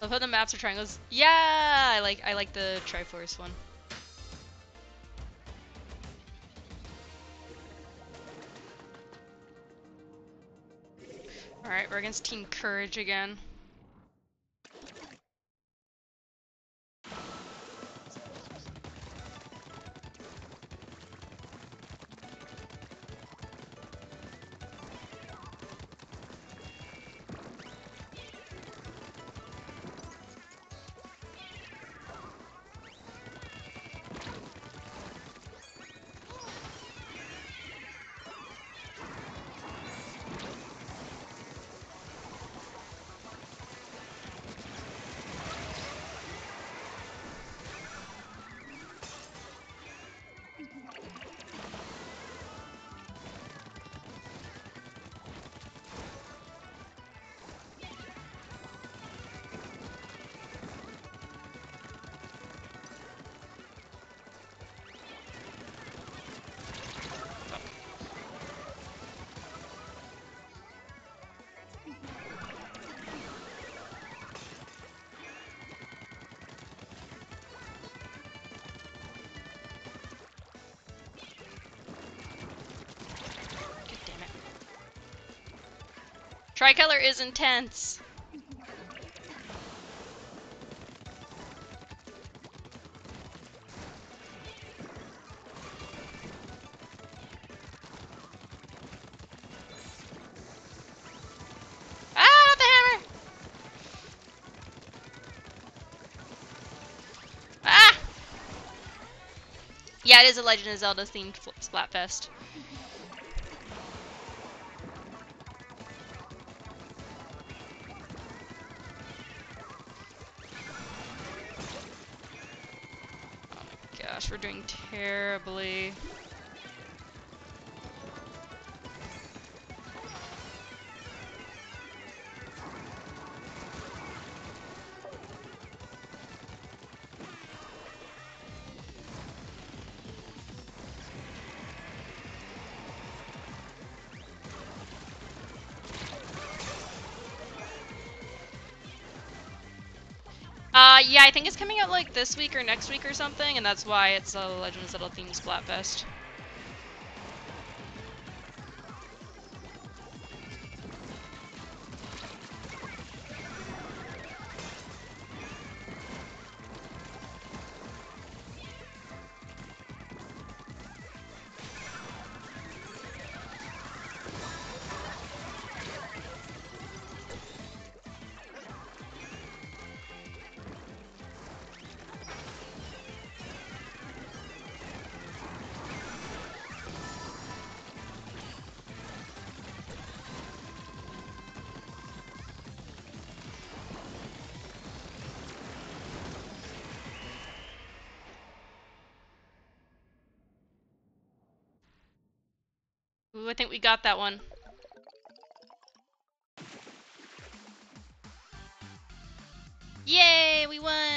Love how the maps are triangles. Yeah, I like I like the Triforce one. Alright, we're against Team Courage again. Tricolor is intense. Ah, the hammer! Ah! Yeah, it is a Legend of Zelda themed Splatfest. Gosh, we're doing terribly. Uh, yeah, I think it's coming out like this week or next week or something, and that's why it's a Legend of Zelda themed Splatfest. Ooh, I think we got that one. Yay, we won!